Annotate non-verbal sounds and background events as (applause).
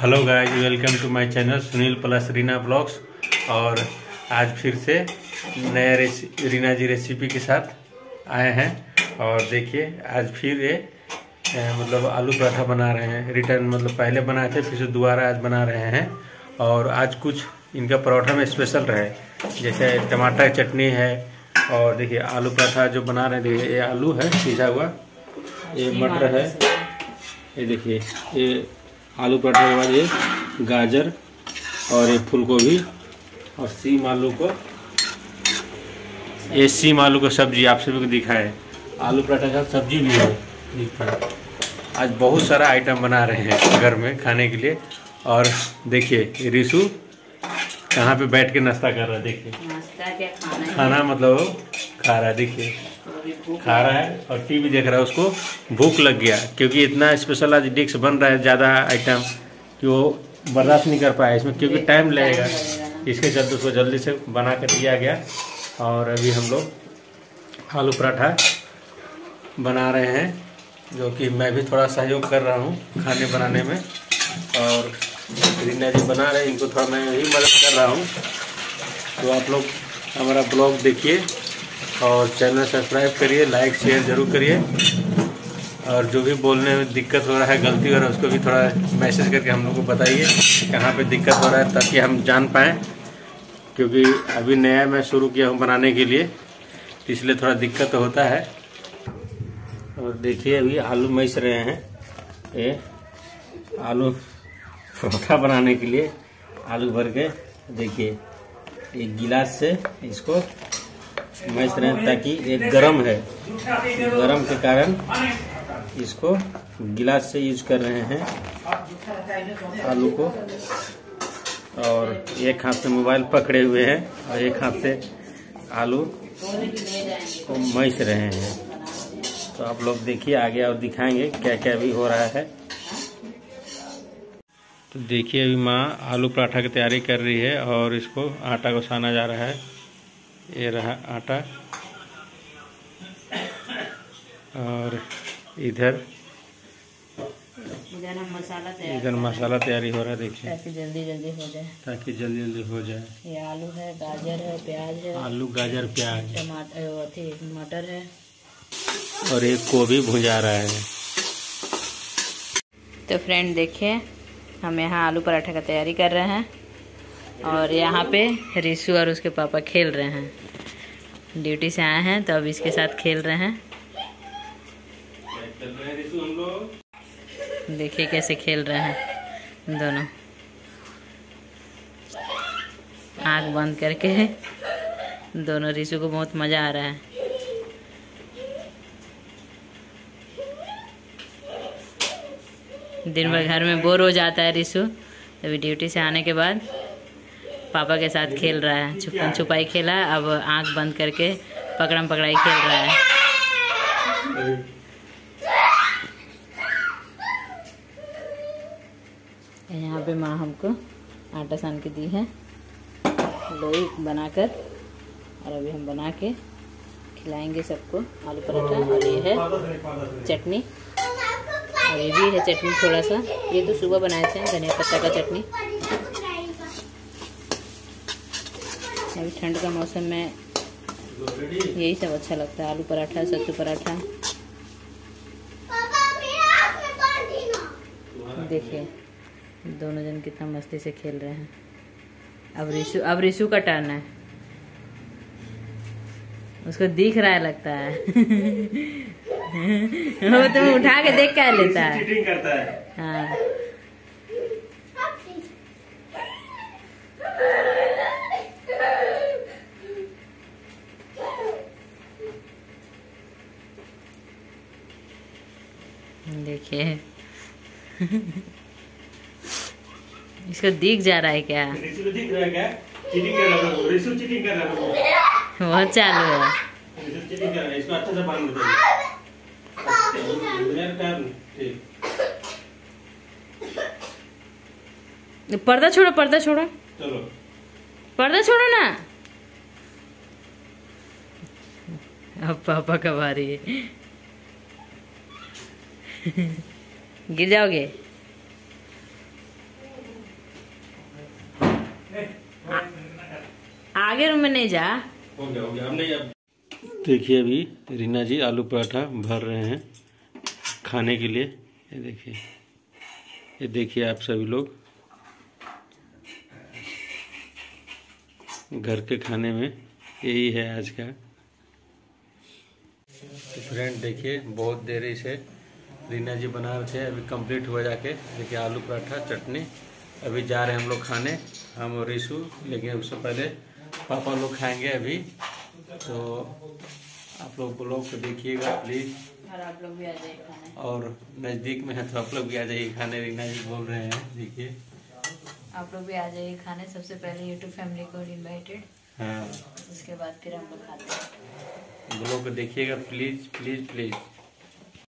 Hello guys welcome to my channel Sunil plus Reena blogs और आज फिर से नया रेसि रीना जी रेसिपी के साथ आए हैं। और देखिए आज फिर ये मतलब आलू पराठा बना रहे हैं। रिटर्न मतलब पहले बनाए थे फिर से दोबारा आज बना रहे हैं। और आज कुछ इनका पराठा में स्पेशल रहे। जैसे टमाटर चटनी है और देखिए आलू पराठा जो बना रहे हैं देखिए ये आलू है सीधा हुआ। ये मटर है। ये देखिए ये आलू पराठे के बाद ये गाजर और ये फूल गोभी और सीम आलू को ये सीम आलू का सब्ज़ी आप सभी को दिखाए आलू पराठा का सब्ज़ी भी है। आज बहुत सारा आइटम बना रहे हैं घर में खाने के लिए। और देखिए रिशु कहाँ पे बैठ के नाश्ता कर रहा है देखिए। खाना खाना मतलब खा रहा है देखिए। खा रहा है और टीवी देख रहा है उसको भूख लग गया क्योंकि इतना स्पेशल आज डिश बन रहा है ज़्यादा आइटम कि वो बर्दाश्त नहीं कर पाया इसमें क्योंकि टाइम लगेगा। इसके चलते उसको जल्दी से बना कर दिया गया। और अभी हम लोग आलू पराठा बना रहे हैं जो कि मैं भी थोड़ा सहयोग कर रहा हूँ खाने बनाने में। और रीना जी बना रहे हैं इनको थोड़ा मैं भी मदद कर रहा हूँ। तो आप लोग हमारा ब्लॉग देखिए। और चैनल सब्सक्राइब करिए लाइक शेयर ज़रूर करिए। और जो भी बोलने में दिक्कत हो रहा है, गलती हो रहा है, उसको भी थोड़ा मैसेज करके हम लोग को बताइए कहाँ पे दिक्कत हो रहा है, ताकि हम जान पाएँ, क्योंकि अभी नया मैं शुरू किया हूँ बनाने के लिए तो इसलिए थोड़ा दिक्कत होता है। और देखिए, अभी आलू मैस रहे हैं। ये आलू परोठा बनाने के लिए आलू भर के, देखिए, एक गिलास से इसको मैस रहे ताकि ये गरम है। गरम के कारण इसको गिलास से यूज़ कर रहे हैं आलू को। और एक हाथ से मोबाइल पकड़े हुए हैं और एक हाथ से आलू को मैस रहे हैं। तो आप लोग देखिए आगे और दिखाएँगे क्या क्या भी हो रहा है। तो देखिए अभी माँ आलू पराठा की तैयारी कर रही है और इसको आटा को साना जा रहा है। ये रहा आटा। और इधर इधर मसाला इधर मसाला तैयारी हो रहा है देखिए। ताकि जल्दी जल्दी हो जाए। ताकि जल्दी जल्दी हो जाए। ये आलू है गाजर है प्याज है। आलू गाजर प्याज। टमाटर मटर है। और एक गोभी भुजा रहा है। तो फ्रेंड देखिए हम यहाँ आलू पराठा का तैयारी कर रहे हैं। और यहाँ पे रिशु और उसके पापा खेल रहे हैं। ड्यूटी से आए हैं तो अब इसके साथ खेल रहे हैं। देखिए कैसे खेल रहे हैं दोनों। आँख बंद करके दोनों रिशु को बहुत मज़ा आ रहा है। दिन भर घर में बोर हो जाता है रिशु तभी ड्यूटी से आने के बाद पापा के साथ खेल रहा है। छुपन छुपाई खेला, अब आँख बंद करके पकड़म पकड़ाई खेल रहा है। यहाँ पे माँ हमको आटा सान के दी है। लोई बनाकर, और अभी हम बना के खिलाएँगे सबको। आलू पराठा, और ये है चटनी। और ये भी है चटनी थोड़ा सा। ये तो सुबह बनाए थे, धनिया पत्ता का चटनी। अभी ठंड का मौसम में यही सब अच्छा लगता है आलू पराठा सत्तू पराठा। देखिए दोनों जन कितना मस्ती से खेल रहे हैं। अब रिशु अब रिशु का टर्न है। उसको दिख रहा है लगता है। (laughs) वो तो उठा के देख कर लेता है। चीटिंग करता हाँ। देखिए इसको दिख जा रहा है क्या? रिशु को दिख रहा है क्या? चीटिंग कर रहा है रिशु चीटिंग कर रहा है बहुत चालू है। इसको अच्छे से पर्दा छोड़ो पर्दा छोड़ो। चलो। पर्दा छोड़ो ना। अब पापा का बारी है। (laughs) गिर जाओगे? आगे रूम में नहीं जा। देखिए अभी रीना जी आलू पराठा भर रहे हैं खाने के लिए। ये देखिए ये देखिए आप सभी लोग। घर के खाने में यही है आज का। तो फ्रेंड देखिए बहुत देरी से रीना जी बना रहे थे अभी कंप्लीट हुआ जाके। देखिए आलू पराठा चटनी। अभी जा रहे हैं हम लोग खाने। हम और रीशु लेकिन उससे पहले। पापा लोग खाएँगे अभी। तो आप लोग ब्लॉग को देखिएगा प्लीज़ और आप लोग भी आ जाइए खाने। और नज़दीक में है तो आप लोग भी आ जाइए खाने। रीना जी बोल रहे हैं देखिए। आप लोग भी आ जाइए खाने। सबसे पहले यूट्यूब फैमिली को इनवाइटेड हाँ। उसके बाद फिर हम लोग खाते हैं। ब्लॉग को देखिएगा प्लीज़ प्लीज़ प्लीज़